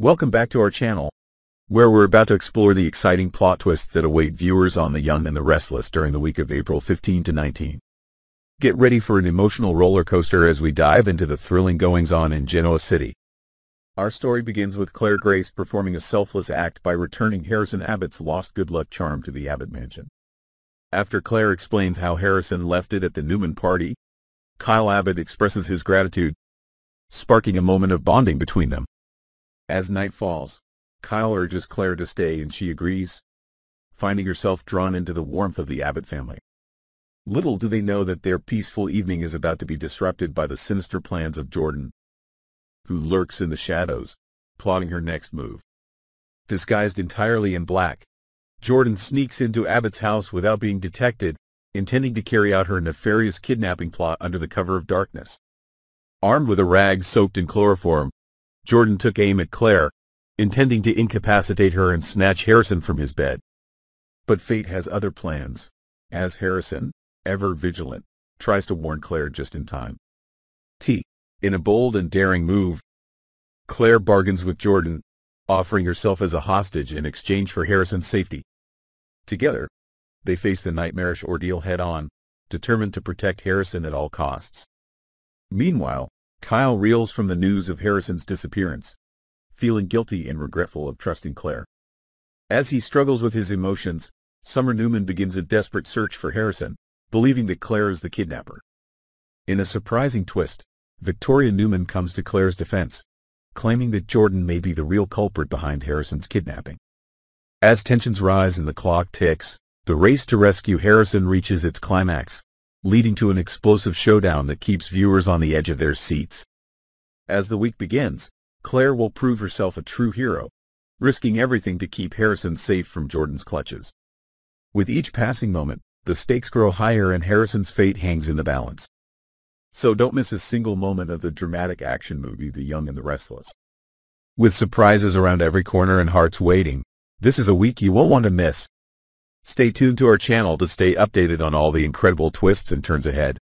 Welcome back to our channel, where we're about to explore the exciting plot twists that await viewers on The Young and the Restless during the week of April 15 to 19. Get ready for an emotional roller coaster as we dive into the thrilling goings-on in Genoa City. Our story begins with Claire Grace performing a selfless act by returning Harrison Abbott's lost good luck charm to the Abbott mansion. After Claire explains how Harrison left it at the Newman party, Kyle Abbott expresses his gratitude, sparking a moment of bonding between them. As night falls, Kyle urges Claire to stay and she agrees, finding herself drawn into the warmth of the Abbott family. Little do they know that their peaceful evening is about to be disrupted by the sinister plans of Jordan, who lurks in the shadows, plotting her next move. Disguised entirely in black, Jordan sneaks into Abbott's house without being detected, intending to carry out her nefarious kidnapping plot under the cover of darkness. Armed with a rag soaked in chloroform, Jordan took aim at Claire, intending to incapacitate her and snatch Harrison from his bed. But fate has other plans, as Harrison, ever vigilant, tries to warn Claire just in time. T. In a bold and daring move, Claire bargains with Jordan, offering herself as a hostage in exchange for Harrison's safety. Together, they face the nightmarish ordeal head-on, determined to protect Harrison at all costs. Meanwhile, Kyle reels from the news of Harrison's disappearance, feeling guilty and regretful of trusting Claire. As he struggles with his emotions, Summer Newman begins a desperate search for Harrison, believing that Claire is the kidnapper. In a surprising twist, Victoria Newman comes to Claire's defense, claiming that Jordan may be the real culprit behind Harrison's kidnapping. As tensions rise and the clock ticks, the race to rescue Harrison reaches its climax, leading to an explosive showdown that keeps viewers on the edge of their seats. As the week begins, Claire will prove herself a true hero, risking everything to keep Harrison safe from Jordan's clutches. With each passing moment, the stakes grow higher and Harrison's fate hangs in the balance. So don't miss a single moment of the dramatic action movie The Young and the Restless. With surprises around every corner and hearts waiting, this is a week you won't want to miss. Stay tuned to our channel to stay updated on all the incredible twists and turns ahead.